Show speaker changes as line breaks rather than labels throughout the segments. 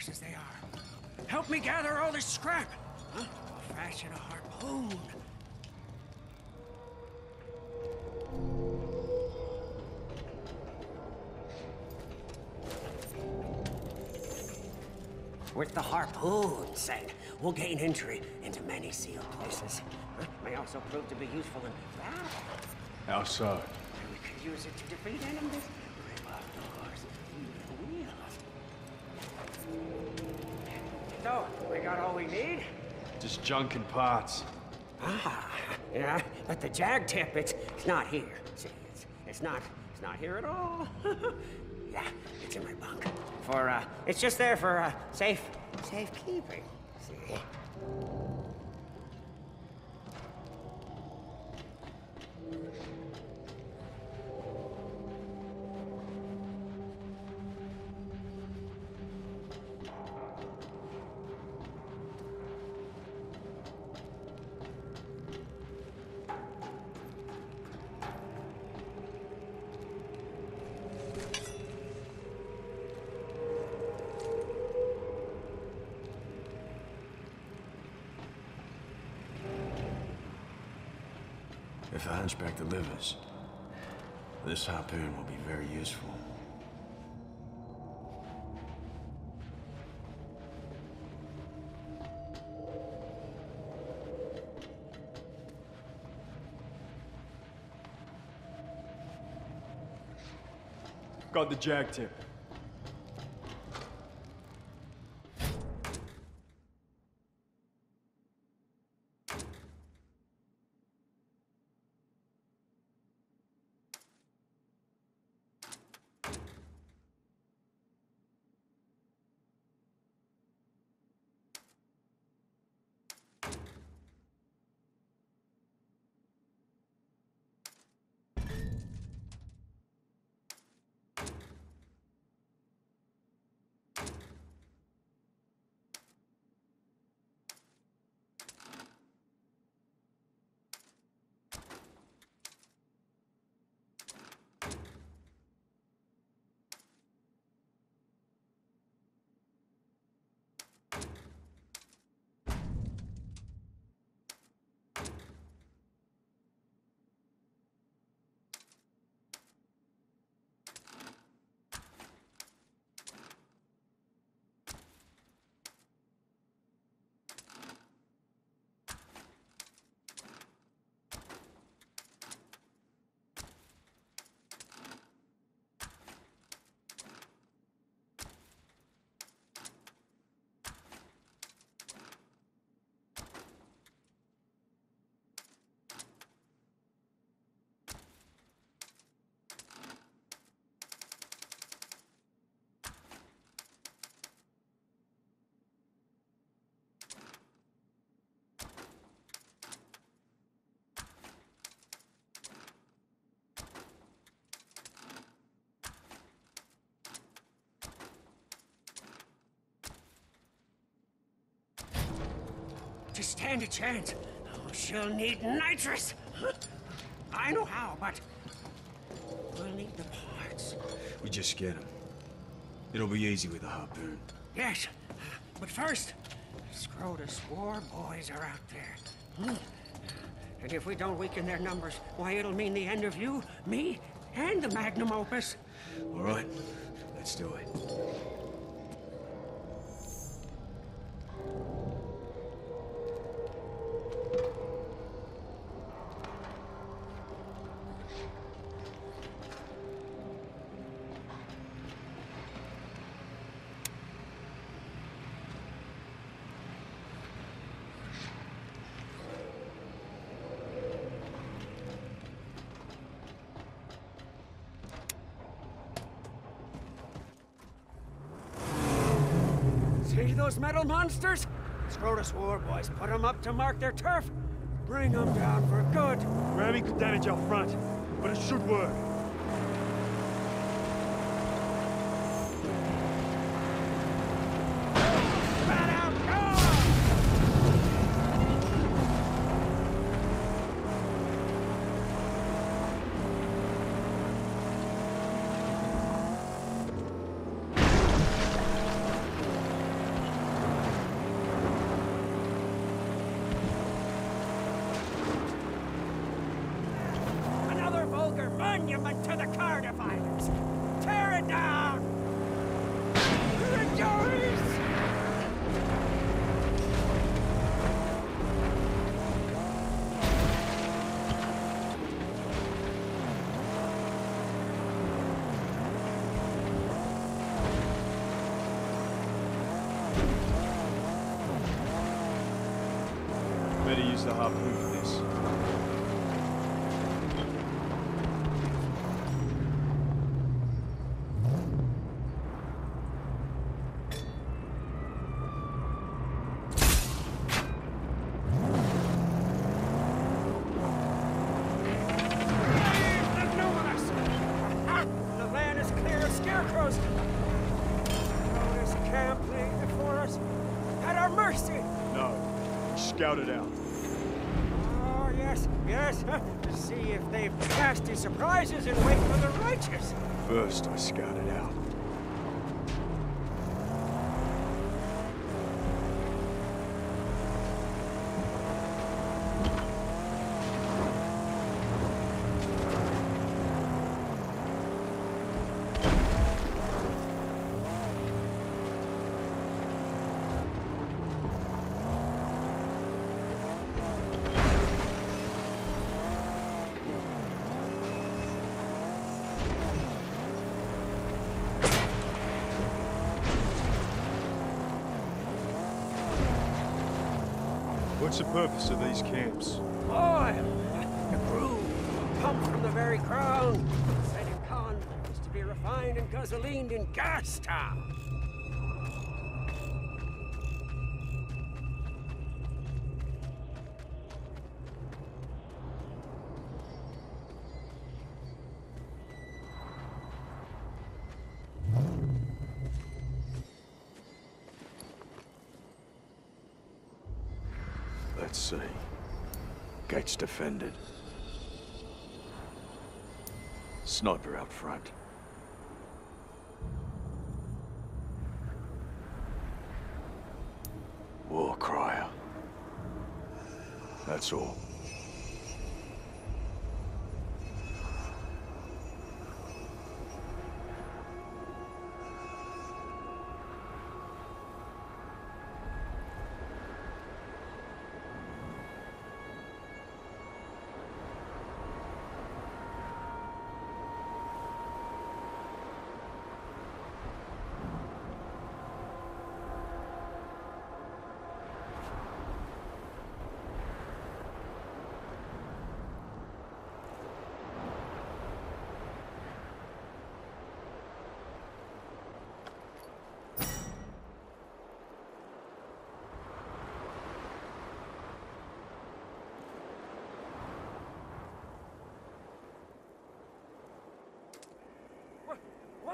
scarce as they are. Help me gather all this scrap. Huh? Fashion a harpoon. With the harpoon, said, we'll gain entry into many sealed places. Huh? May also prove to be useful in battle.
How so?
We could use it to defeat enemies, So, we got all we need?
Just junk and parts.
Ah, yeah, but the jag tip, it's, it's not here. See, it's, it's not, it's not here at all. yeah, it's in my bunk. For, uh, it's just there for, uh, safe, safekeeping. See?
If I inspect the hunchback delivers, this harpoon will be very useful.
Got the jag tip.
To stand a chance, oh, she'll need nitrous. I know how, but we'll need the parts.
We just get them. It'll be easy with a harpoon.
Yes, but first, Scrotus war boys are out there. Hmm. And if we don't weaken their numbers, why, it'll mean the end of you, me, and the magnum opus.
All right, let's do it.
Metal monsters? Scrotus war boys put them up to mark their turf. Bring them down for good.
Ramming could damage our front, but it should work.
Spat out, go! monument to the car dividers. Tear it down! Rejoice!
The harpoon for this.
The land is clear of scarecrows. Oh, this camp laid before us. At our mercy.
No. Scout it out.
Oh, yes, yes. To see if they've nasty surprises and wait for the righteous.
First, I scout it out. What's the purpose of these camps?
Oil! The crude, pumped from the very ground. Set in convicts to be refined and gasolined in Gastown.
Let's Gates defended. Sniper out front. War crier. That's all.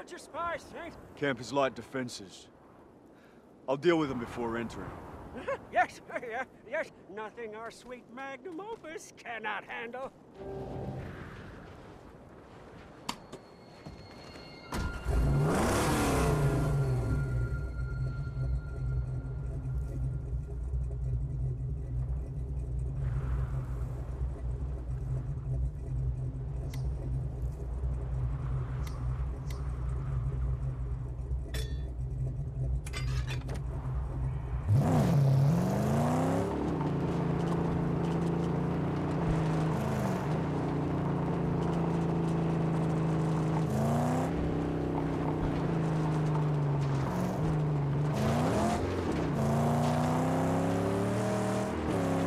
What'd you spy, Saint?
Camp is light defenses. I'll deal with them before entering.
yes, yes. Nothing our sweet magnum opus cannot handle.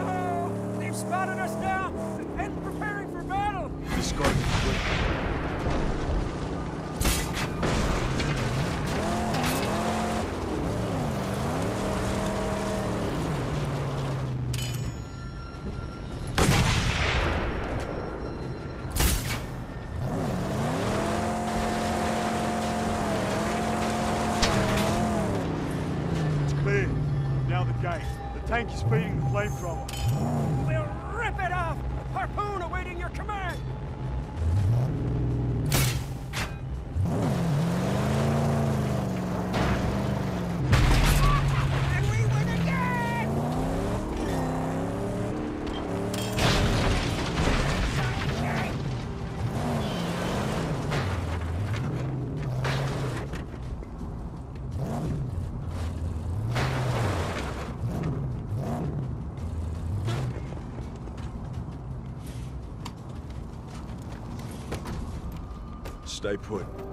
Oh, they've spotted us now and preparing for battle.
Discard the equipment. It's clear. Now the gate. The tank
Stay put.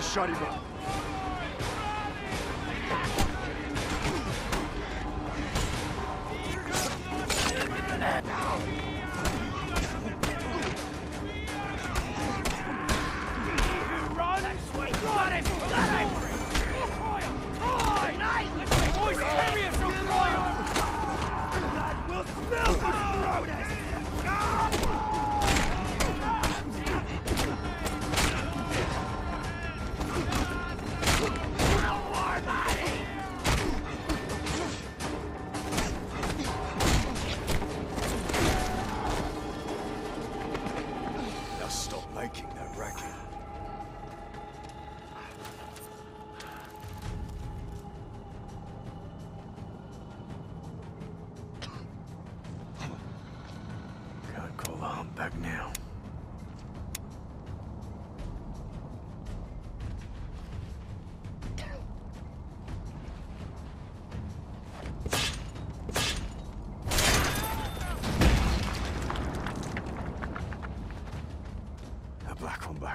Scrotters!
Got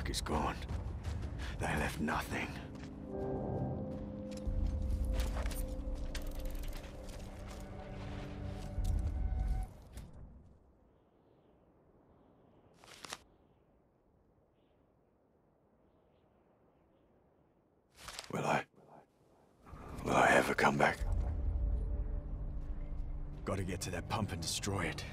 is gone. They left nothing. Will I? Will I ever come back? Gotta get to that pump and destroy it.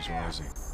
Storm's rising.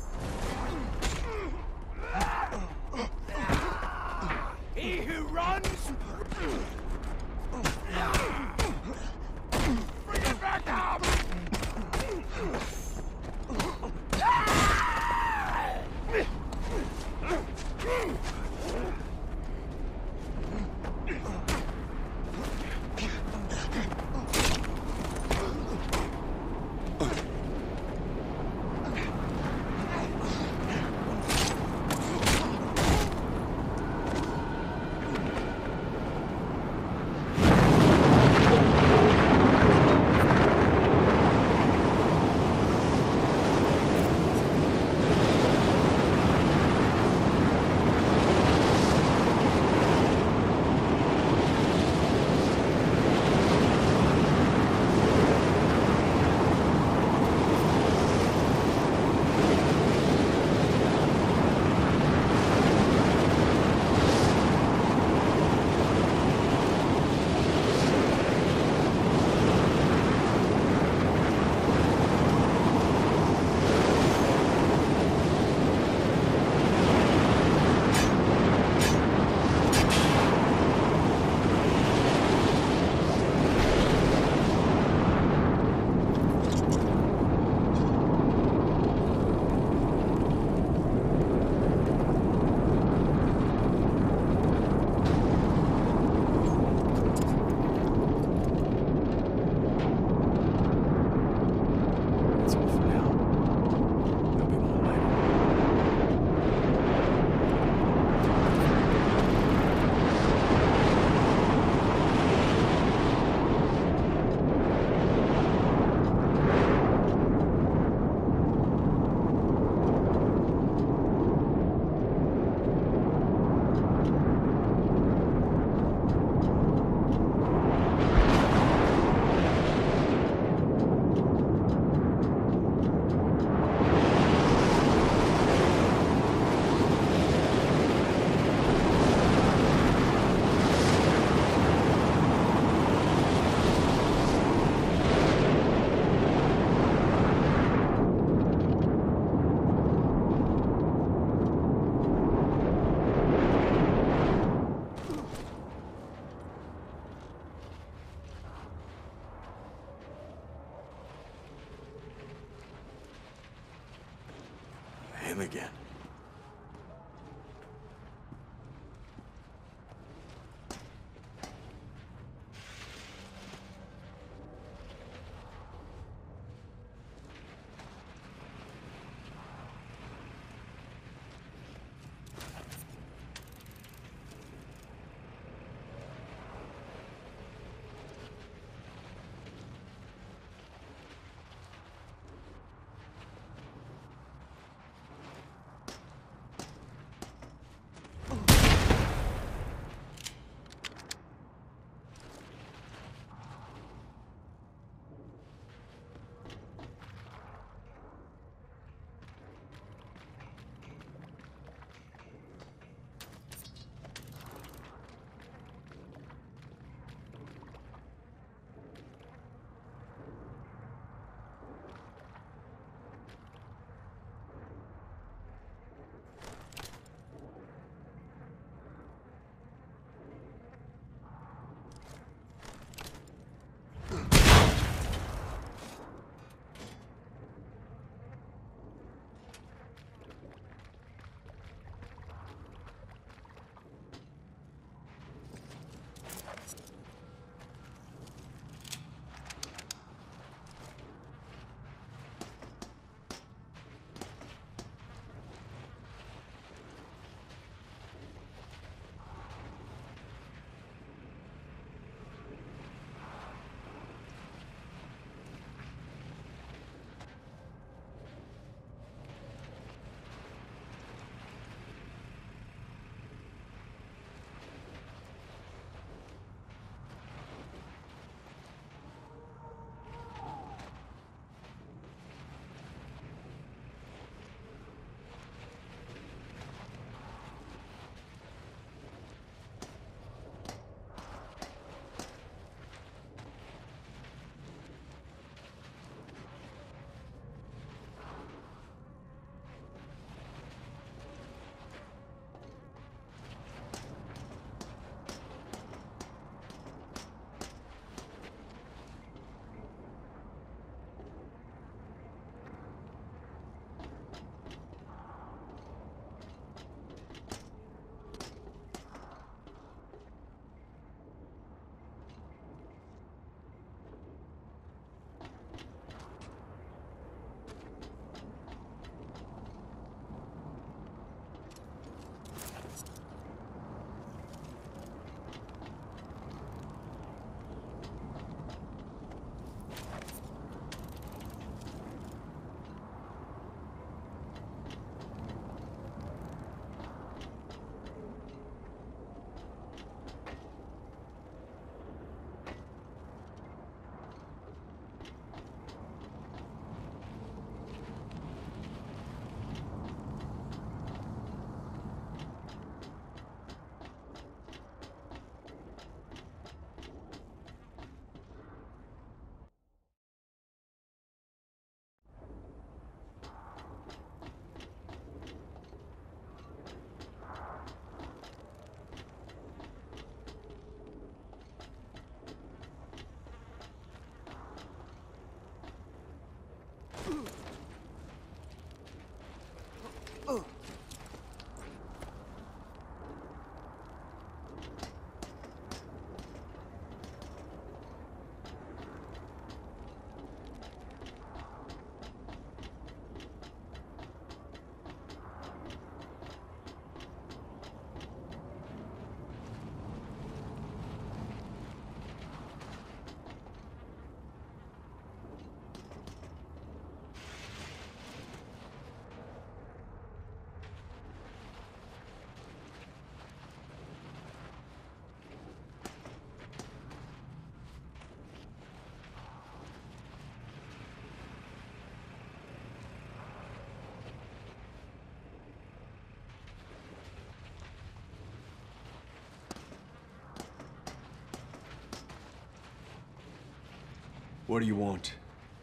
What do you want?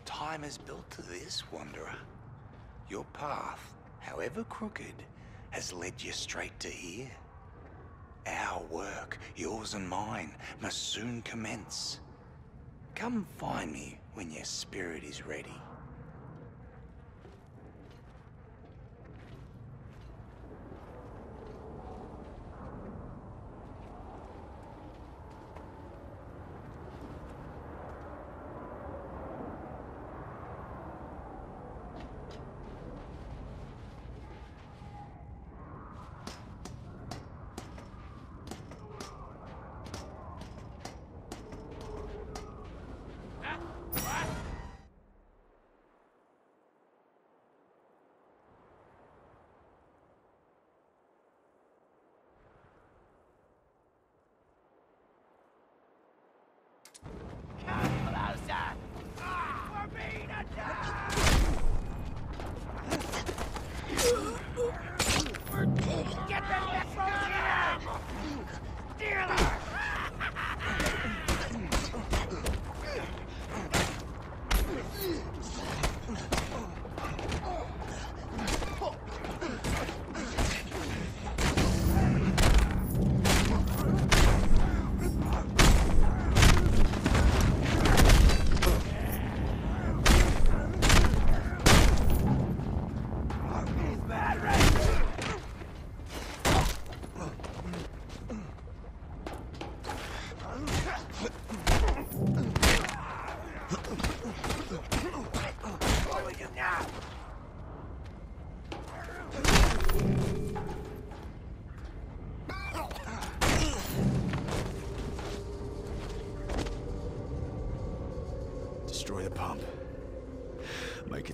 Time is built to this, Wanderer. Your path, however crooked, has led you straight to here. Our work, yours and mine, must soon commence. Come find me when your spirit is ready.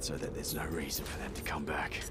So that there's no reason for them to come back.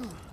Ugh.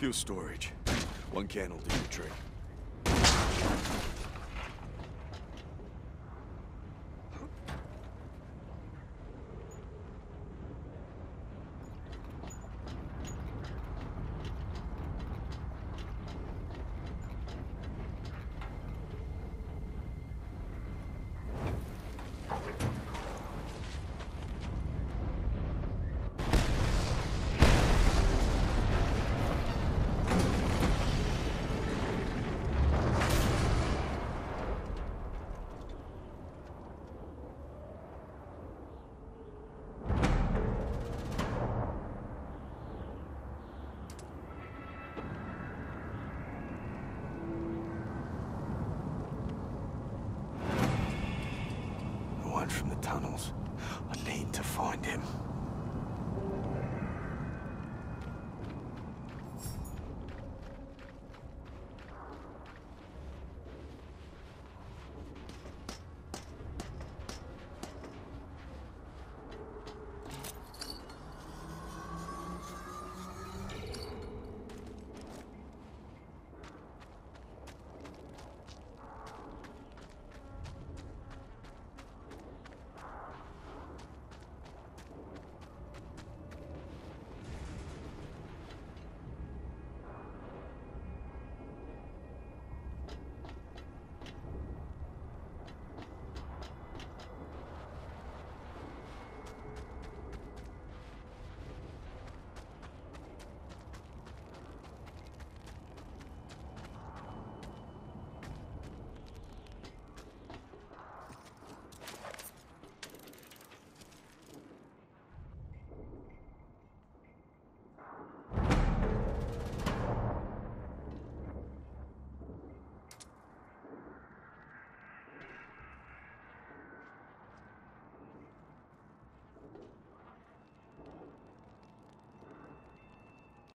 Fuel storage. One can will do the trick. Find him.